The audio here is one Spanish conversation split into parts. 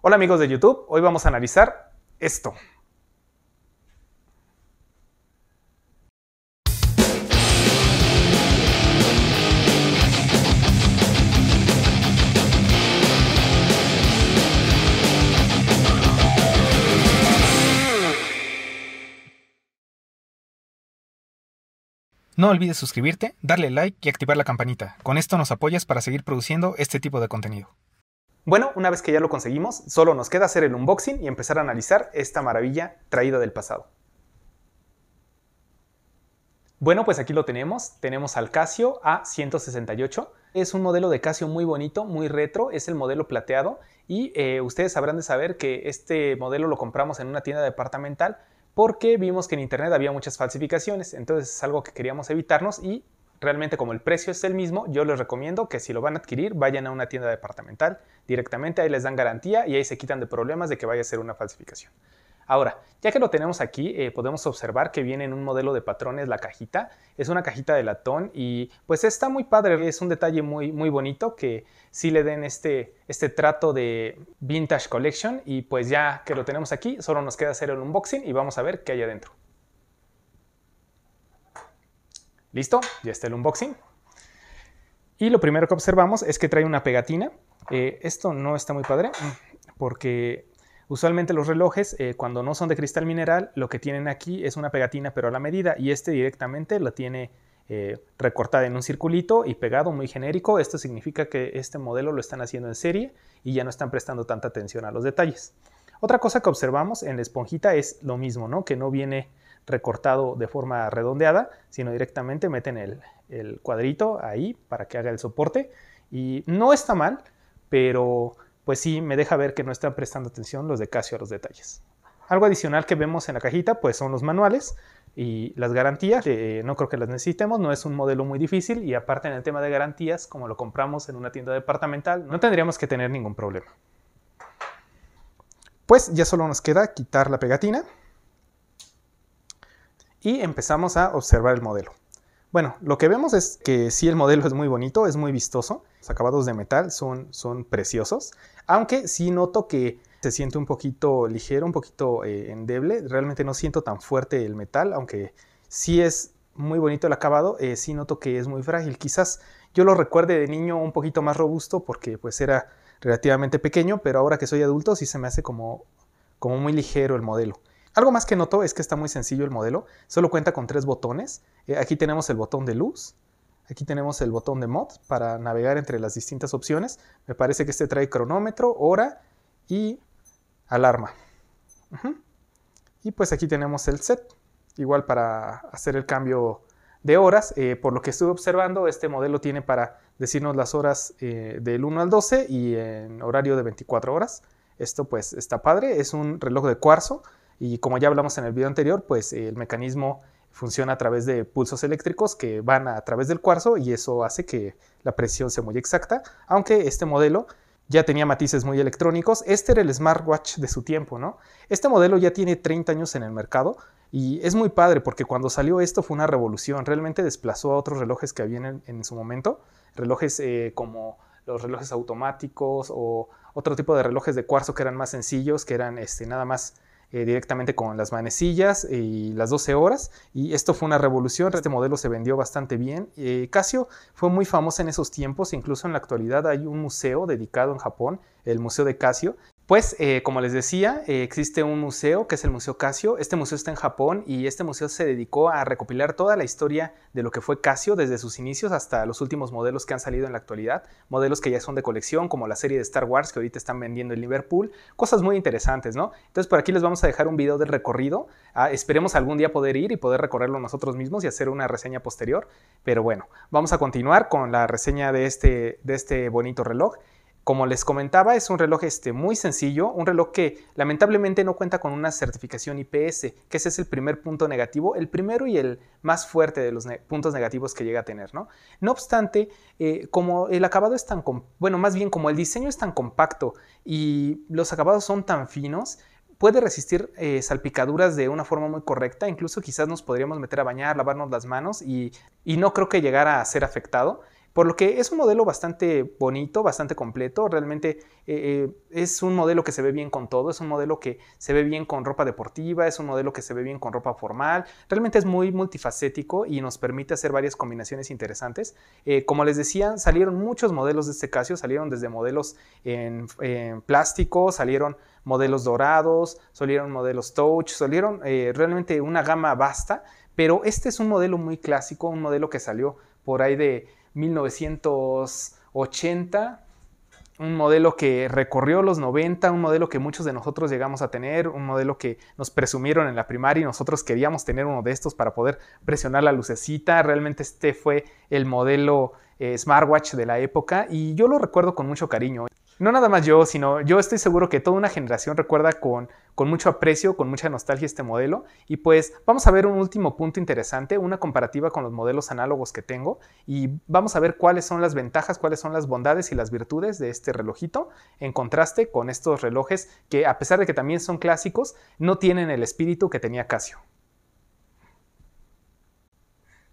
Hola amigos de YouTube, hoy vamos a analizar esto. No olvides suscribirte, darle like y activar la campanita. Con esto nos apoyas para seguir produciendo este tipo de contenido. Bueno, una vez que ya lo conseguimos, solo nos queda hacer el unboxing y empezar a analizar esta maravilla traída del pasado. Bueno, pues aquí lo tenemos. Tenemos al Casio A168. Es un modelo de Casio muy bonito, muy retro. Es el modelo plateado. Y eh, ustedes sabrán de saber que este modelo lo compramos en una tienda departamental porque vimos que en internet había muchas falsificaciones, entonces es algo que queríamos evitarnos y realmente como el precio es el mismo, yo les recomiendo que si lo van a adquirir vayan a una tienda departamental directamente, ahí les dan garantía y ahí se quitan de problemas de que vaya a ser una falsificación. Ahora, ya que lo tenemos aquí, eh, podemos observar que viene en un modelo de patrones la cajita. Es una cajita de latón y pues está muy padre, es un detalle muy, muy bonito que sí le den este, este trato de Vintage Collection y pues ya que lo tenemos aquí, solo nos queda hacer el unboxing y vamos a ver qué hay adentro. ¿Listo? Ya está el unboxing. Y lo primero que observamos es que trae una pegatina. Eh, esto no está muy padre porque Usualmente los relojes, eh, cuando no son de cristal mineral, lo que tienen aquí es una pegatina pero a la medida y este directamente la tiene eh, recortada en un circulito y pegado muy genérico. Esto significa que este modelo lo están haciendo en serie y ya no están prestando tanta atención a los detalles. Otra cosa que observamos en la esponjita es lo mismo, ¿no? que no viene recortado de forma redondeada, sino directamente meten el, el cuadrito ahí para que haga el soporte y no está mal, pero pues sí me deja ver que no están prestando atención los de Casio a los detalles. Algo adicional que vemos en la cajita pues son los manuales y las garantías, que no creo que las necesitemos, no es un modelo muy difícil y aparte en el tema de garantías, como lo compramos en una tienda departamental, no tendríamos que tener ningún problema. Pues ya solo nos queda quitar la pegatina y empezamos a observar el modelo. Bueno, lo que vemos es que sí el modelo es muy bonito, es muy vistoso. Los acabados de metal son, son preciosos, aunque sí noto que se siente un poquito ligero, un poquito eh, endeble. Realmente no siento tan fuerte el metal, aunque sí es muy bonito el acabado, eh, sí noto que es muy frágil. Quizás yo lo recuerde de niño un poquito más robusto porque pues era relativamente pequeño, pero ahora que soy adulto sí se me hace como, como muy ligero el modelo. Algo más que noto es que está muy sencillo el modelo, solo cuenta con tres botones. Eh, aquí tenemos el botón de luz, aquí tenemos el botón de mod para navegar entre las distintas opciones. Me parece que este trae cronómetro, hora y alarma. Y pues aquí tenemos el set, igual para hacer el cambio de horas. Eh, por lo que estuve observando, este modelo tiene para decirnos las horas eh, del 1 al 12 y en horario de 24 horas. Esto pues está padre, es un reloj de cuarzo y como ya hablamos en el video anterior, pues el mecanismo funciona a través de pulsos eléctricos que van a través del cuarzo y eso hace que la presión sea muy exacta, aunque este modelo ya tenía matices muy electrónicos. Este era el smartwatch de su tiempo, ¿no? Este modelo ya tiene 30 años en el mercado y es muy padre porque cuando salió esto fue una revolución, realmente desplazó a otros relojes que habían en, su momento, relojes eh, como los relojes automáticos o otro tipo de relojes de cuarzo que eran más sencillos, que eran este, nada más eh, directamente con las manecillas y las 12 horas. Y esto fue una revolución, este modelo se vendió bastante bien. Eh, Casio fue muy famoso en esos tiempos, incluso en la actualidad hay un museo dedicado en Japón, el Museo de Casio, pues, eh, como les decía, eh, existe un museo que es el Museo Casio. Este museo está en Japón y este museo se dedicó a recopilar toda la historia de lo que fue Casio desde sus inicios hasta los últimos modelos que han salido en la actualidad. Modelos que ya son de colección, como la serie de Star Wars que ahorita están vendiendo en Liverpool. Cosas muy interesantes, ¿no? Entonces, por aquí les vamos a dejar un video del recorrido. Ah, esperemos algún día poder ir y poder recorrerlo nosotros mismos y hacer una reseña posterior. Pero bueno, vamos a continuar con la reseña de este, de este bonito reloj. Como les comentaba, es un reloj este, muy sencillo, un reloj que lamentablemente no cuenta con una certificación IPS, que ese es el primer punto negativo, el primero y el más fuerte de los puntos negativos que llega a tener. No, obstante, eh, como el acabado es tan, bueno, más bien como el diseño es tan compacto y los acabados son tan finos, puede resistir eh, salpicaduras de una forma muy correcta, incluso quizás nos podríamos meter a bañar, lavarnos las manos y no creo que llegara a ser afectado por lo que es un modelo bastante bonito, bastante completo, realmente eh, es un modelo que se ve bien con todo, es un modelo que se ve bien con ropa deportiva, es un modelo que se ve bien con ropa formal, realmente es muy multifacético y nos permite hacer varias combinaciones interesantes. como les decía, salieron muchos modelos de este Casio, salieron desde modelos en, plástico, salieron modelos dorados, salieron modelos touch, salieron eh, realmente una gama vasta, pero este es un modelo muy clásico, un modelo que salió por ahí de 1980, un modelo que recorrió los 90, un modelo que muchos de nosotros llegamos a tener, un modelo que nos presumieron en la primaria y nosotros queríamos tener uno de estos para poder presionar la lucecita. Realmente este fue el modelo eh, smartwatch de la época y yo lo recuerdo con mucho cariño no nada más yo, sino yo estoy seguro que toda una generación recuerda con, con, mucho aprecio, con mucha nostalgia este modelo. Y pues vamos a ver un último punto interesante, una comparativa con los modelos análogos que tengo y vamos a ver cuáles son las ventajas, cuáles son las bondades y las virtudes de este relojito en contraste con estos relojes que a pesar de que también son clásicos, no tienen el espíritu que tenía Casio.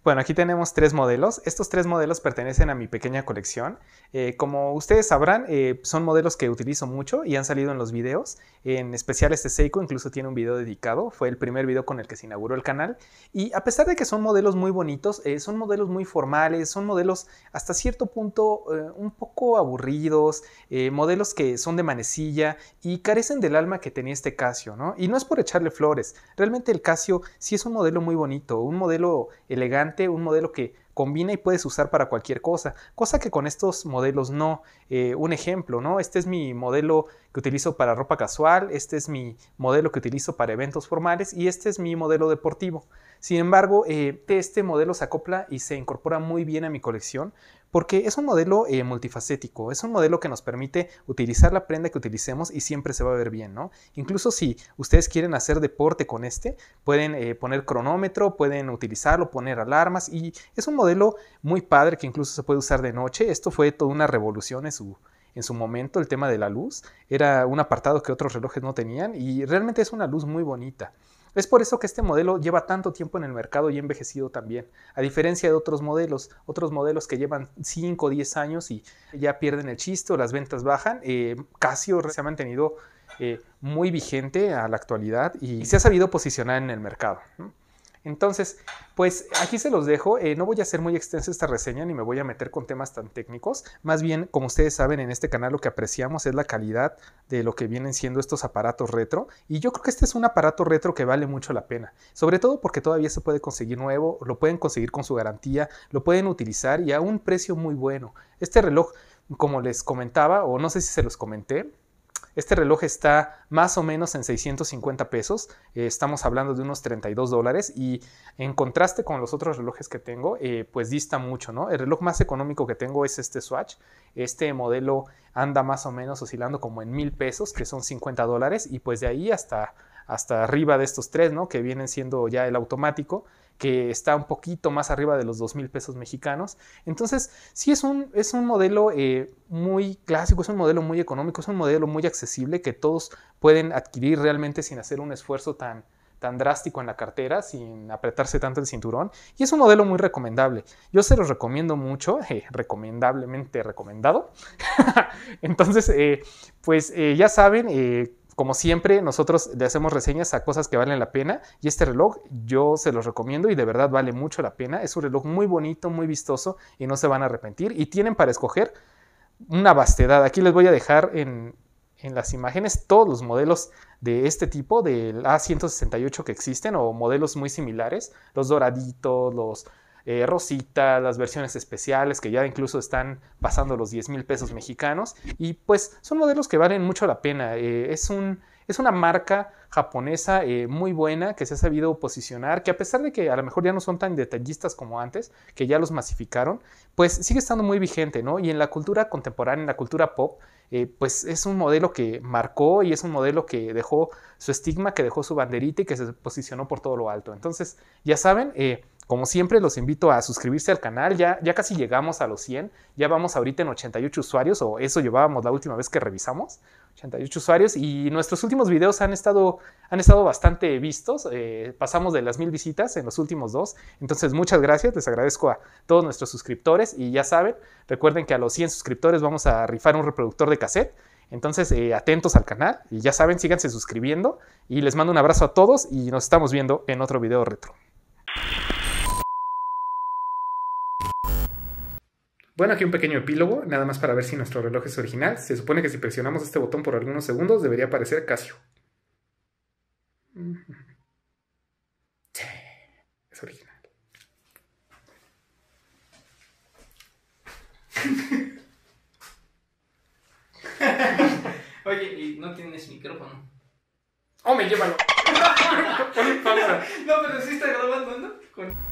Bueno, aquí tenemos tres modelos. Estos tres modelos pertenecen a mi pequeña colección. Eh, como ustedes sabrán, eh, son modelos que utilizo mucho y han salido en los videos. En especial este Seiko incluso tiene un video dedicado. Fue el primer video con el que se inauguró el canal. Y a pesar de que son modelos muy bonitos, eh, son modelos muy formales, son modelos hasta cierto punto un poco aburridos, modelos que son de manecilla y carecen del alma que tenía este Casio, ¿no? Y no es por echarle flores. Realmente el Casio sí es un modelo muy bonito, un modelo elegante un modelo que combina y puedes usar para cualquier cosa, cosa que con estos modelos no. Eh, un ejemplo, ¿no? Este es mi modelo que utilizo para ropa casual, este es mi modelo que utilizo para eventos formales y este es mi modelo deportivo. Sin embargo, eh, este modelo se acopla y se incorpora muy bien a mi colección porque es un modelo eh, multifacético, es un modelo que nos permite utilizar la prenda que utilicemos y siempre se va a ver bien, ¿no? Incluso si ustedes quieren hacer deporte con este, pueden eh, poner cronómetro, pueden utilizarlo, poner alarmas y es un modelo muy padre que incluso se puede usar de noche. Esto fue toda una revolución en su, en su momento, el tema de la luz. Era un apartado que otros relojes no tenían y realmente es una luz muy bonita. Es por eso que este modelo lleva tanto tiempo en el mercado y envejecido también, a diferencia de otros modelos, otros modelos que llevan 5 o 10 años y ya pierden el chiste las ventas bajan. Eh, Casio se ha mantenido eh, muy vigente a la actualidad y se ha sabido posicionar en el mercado. Entonces, pues aquí se los dejo. Eh, no voy a hacer muy extensa esta reseña ni me voy a meter con temas tan técnicos. Más bien, como ustedes saben, en este canal lo que apreciamos es la calidad de lo que vienen siendo estos aparatos retro. Y yo creo que este es un aparato retro que vale mucho la pena. Sobre todo porque todavía se puede conseguir nuevo, lo pueden conseguir con su garantía, lo pueden utilizar y a un precio muy bueno. Este reloj, como les comentaba, o no sé si se los comenté, este reloj está más o menos en 650 pesos, eh, estamos hablando de unos 32 dólares y en contraste con los otros relojes que tengo, eh, pues dista mucho, ¿no? El reloj más económico que tengo es este Swatch, este modelo anda más o menos oscilando como en mil pesos, que son 50 dólares y pues de ahí hasta, hasta arriba de estos tres, ¿no? Que vienen siendo ya el automático que está un poquito más arriba de los 2 mil pesos mexicanos. Entonces, sí es un, es un modelo eh, muy clásico, es un modelo muy económico, es un modelo muy accesible que todos pueden adquirir realmente sin hacer un esfuerzo tan, tan drástico en la cartera, sin apretarse tanto el cinturón. Y es un modelo muy recomendable. Yo se los recomiendo mucho, eh, recomendablemente recomendado. Entonces, eh, pues ya saben, como siempre, nosotros le hacemos reseñas a cosas que valen la pena y este reloj yo se los recomiendo y de verdad vale mucho la pena. Es un reloj muy bonito, muy vistoso y no se van a arrepentir. Y tienen para escoger una vastedad. Aquí les voy a dejar en, en las imágenes todos los modelos de este tipo, del A168 que existen o modelos muy similares, los doraditos, los eh, Rosita, las versiones especiales que ya incluso están pasando los 10 mil pesos mexicanos. Y pues son modelos que valen mucho la pena. Eh, es, un, es una marca japonesa eh, muy buena que se ha sabido posicionar, que a pesar de que a lo mejor ya no son tan detallistas como antes, que ya los masificaron, pues sigue estando muy vigente, ¿no? Y en la cultura contemporánea, en la cultura pop, pues es un modelo que marcó y es un modelo que dejó su estigma, que dejó su banderita y que se posicionó por todo lo alto. Entonces, ya saben, como siempre, los invito a suscribirse al canal. Ya, ya casi llegamos a los 100. Ya vamos ahorita en 88 usuarios, o eso llevábamos la última vez que revisamos. 88 usuarios y nuestros últimos videos han estado, han estado bastante vistos. Eh, pasamos de las mil visitas en los últimos dos. Entonces, muchas gracias. Les agradezco a todos nuestros suscriptores y ya saben, recuerden que a los 100 suscriptores vamos a rifar un reproductor de cassette. Entonces, eh, atentos al canal y ya saben, síganse suscribiendo y les mando un abrazo a todos y nos estamos viendo en otro video retro. Bueno, aquí un pequeño epílogo, nada más para ver si nuestro reloj es original. Se supone que si presionamos este botón por algunos segundos debería aparecer Casio. Sí, es original. Oye, y no tienes micrófono. ¡Oh, me llévalo! no, pero sí está grabando, ¿no? Con...